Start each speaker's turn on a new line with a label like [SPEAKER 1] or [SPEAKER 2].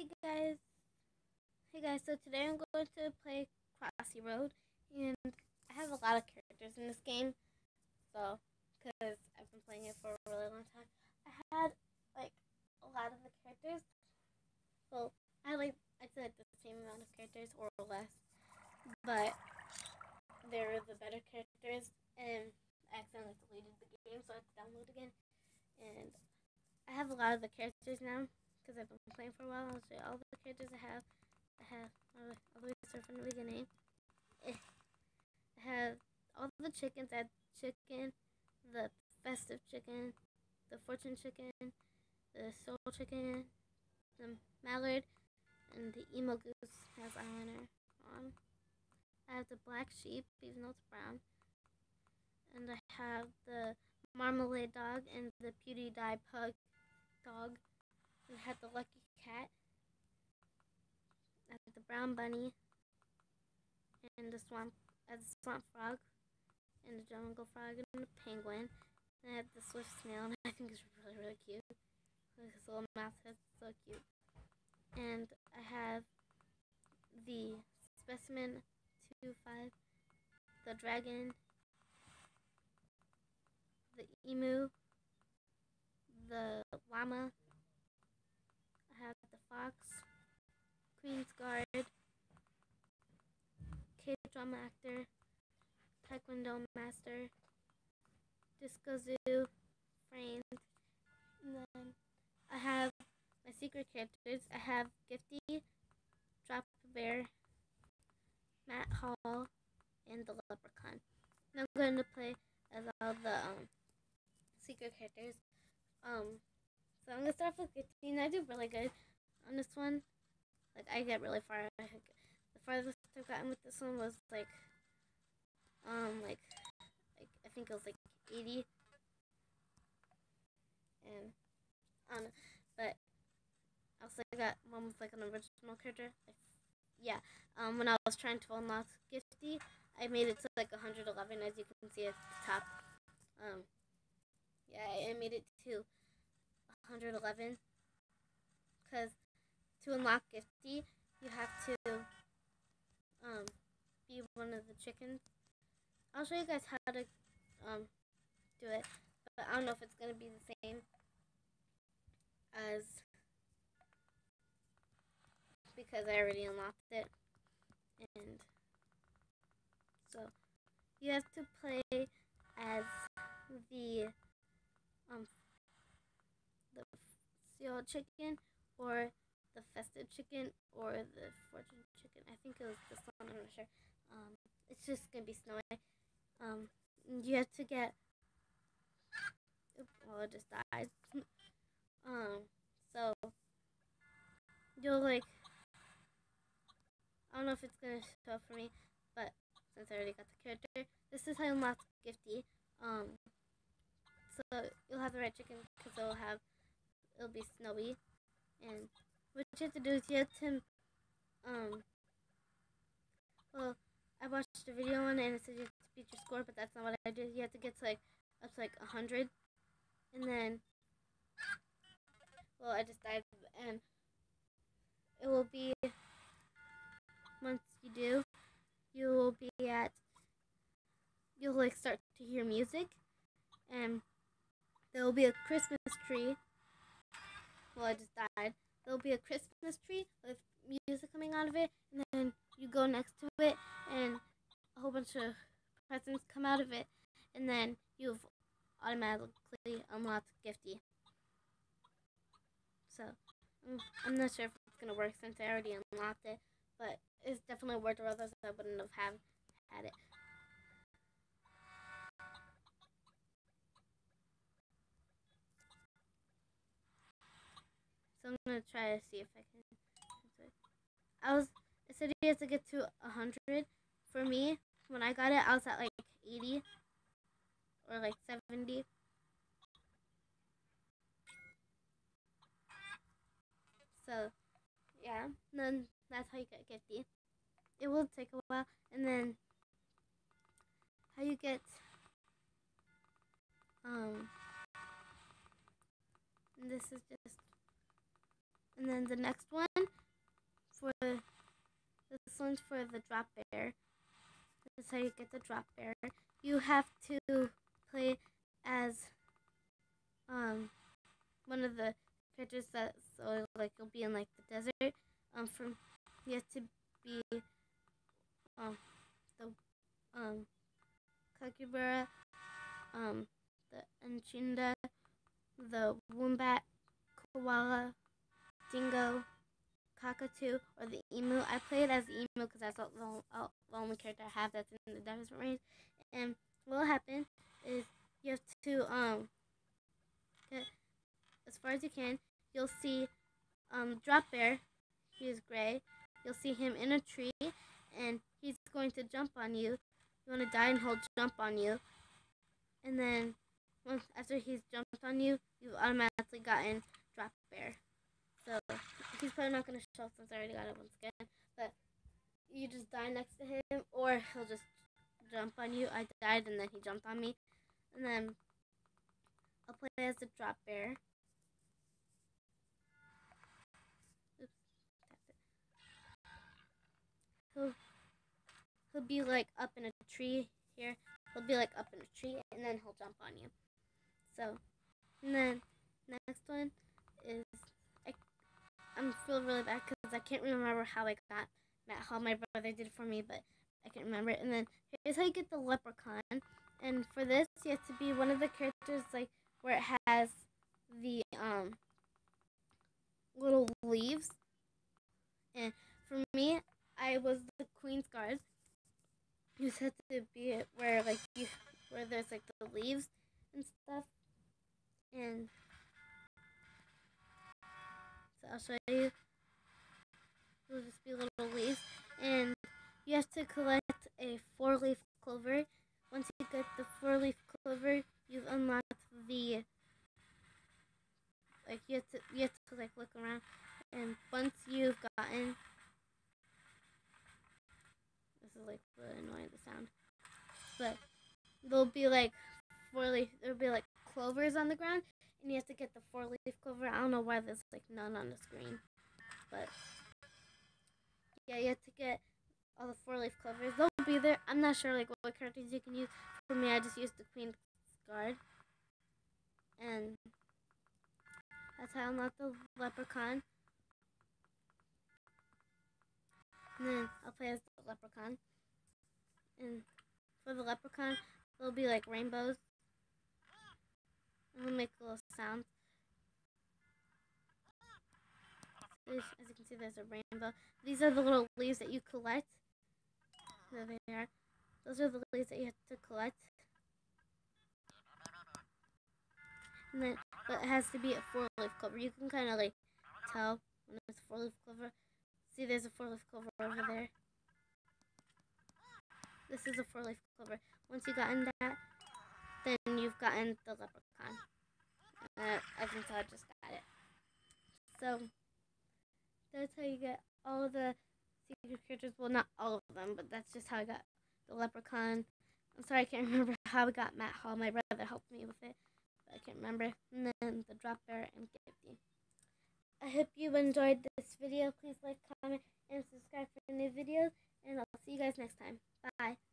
[SPEAKER 1] Hey guys. Hey guys, so today I'm going to play Crossy Road and I have a lot of characters in this game. So, because I've been playing it for a really long time. I had like a lot of the characters. Well, I like I said the same amount of characters or less. But they're the better characters and I accidentally deleted the game so I had to download again. And I have a lot of the characters now because I've been playing for a while. I'll show you all the characters I have. I have all the way start from the beginning. Eh. I have all the chickens. I have chicken, the festive chicken, the fortune chicken, the soul chicken, the mallard, and the emo goose has eyeliner on. I have the black sheep, even though it's brown. And I have the marmalade dog and the PewDiePie pug dog. We had the lucky cat. I the brown bunny. And the swamp, uh, the swamp frog. And the jungle frog and the penguin. And I had the swift snail, and I think it's really, really cute. His little mouth is so cute. And I have the specimen 2 5, the dragon, the emu, the llama, Fox, Queen's Guard, K-drama actor, Taekwondo master, Disco Zoo, friend. And then I have my secret characters. I have Gifty, Drop Bear, Matt Hall, and the Leprechaun. And I'm going to play as all the um, secret characters. Um, so I'm gonna start with 15. I do really good on this one. Like I get really far. The farthest I've gotten with this one was like, um, like, like I think it was like 80. And um, but I also got one with like an original character. Like, yeah. Um, when I was trying to unlock Gifty, I made it to like 111, as you can see at the top. Um, yeah, I made it to 111 because to unlock Gifty, you have to um, be one of the chickens. I'll show you guys how to um, do it, but I don't know if it's going to be the same as because I already unlocked it. And so you have to play as the um, the seal chicken or the festive chicken or the fortune chicken. I think it was this one. I'm not sure. Um, it's just gonna be snowy. Um, you have to get. Oops, well, it just died. um, so you'll like. I don't know if it's gonna show up for me, but since I already got the character, this is how you unlock Gifty. Um, so you'll have the red chicken because it'll have it'll be snowy. And what you have to do is you have to, um, well, I watched a video on it and it said you have to beat your score, but that's not what I did. You have to get to like, up to like a 100. And then, well, I just died, and it will be, once you do, you will be at, you'll like start to hear music, and there will be a Christmas tree well, I just died. There'll be a Christmas tree with music coming out of it, and then you go next to it, and a whole bunch of presents come out of it, and then you've automatically unlocked Gifty. So, I'm not sure if it's going to work since I already unlocked it, but it's definitely worth it, otherwise I wouldn't have had it. I'm gonna try to see if I can. I was. It said you have to get to hundred. For me, when I got it, I was at like eighty or like seventy. So, yeah. then that's how you get Gifty. It will take a while, and then how you get um. This is just And then the next one for this one's for the drop bear. This is how you get the drop bear. You have to play as um one of the characters that so like you'll be in like the desert. Um from you have to be um the um Kakibara, um the Enchinda, the Wombat, Koala, Dingo, Cockatoo, or the Emu. I played as the Emu because that's the, the only character I have that's in the Diamond range. And what will happen is you have to um get as far as you can. You'll see um Drop Bear. He is gray. You'll see him in a tree, and he's going to jump on you. You want to die, and he'll jump on you. And then once after he's jumped on you, you've automatically gotten Drop Bear. So he's probably not going to show up since I already got it once again. But you just die next to him, or he'll just jump on you. I died, and then he jumped on me. And then I'll play as the drop bear. Oops, He'll, he'll be like up in a tree here. He'll be like up in a tree, and then he'll jump on you. So, and then next one is I'm feeling really bad because I can't remember how I got Hall. My brother did it for me, but I can't remember it. And then here's how you get the leprechaun. And for this, you have to be one of the characters like where it has the um little leaves. And for me, I was the Queen's Guard. You just have to be it where like you where there's like the leaves and stuff. And so I'll show you. It'll just be little leaves. And you have to collect a four-leaf clover. Once you get the four-leaf clover, you've unlocked the like you have to you have to like look around and once you've gotten this is like really annoying the sound. But there'll be like four leaf there'll be like clovers on the ground and you have to get the four leaf clover. I don't know why there's like none on the screen, but yeah, you have to get all the four leaf clovers. They'll be there. I'm not sure like what characters you can use. For me, I just used the Queen's Guard, and that's how I unlock the leprechaun. And then I'll play as the leprechaun. And for the leprechaun, there'll be like rainbows make a little sound. As you can see, there's a rainbow. These are the little leaves that you collect. There they are. Those are the leaves that you have to collect. And then, but it has to be a four-leaf clover. You can kind of like tell when it's a four-leaf clover. See, there's a four-leaf clover over there. This is a four-leaf clover. Once you've gotten that, then you've gotten the leprechaun. Uh, I think I just got it. So, that's how you get all the secret characters. Well, not all of them, but that's just how I got the leprechaun. I'm sorry, I can't remember how I got Matt Hall. My brother helped me with it, but I can't remember. And then the drop bear and Gifty. I hope you enjoyed this video. Please like, comment, and subscribe for new videos. And I'll see you guys next time. Bye.